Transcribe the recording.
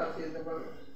quedar siguiente juego.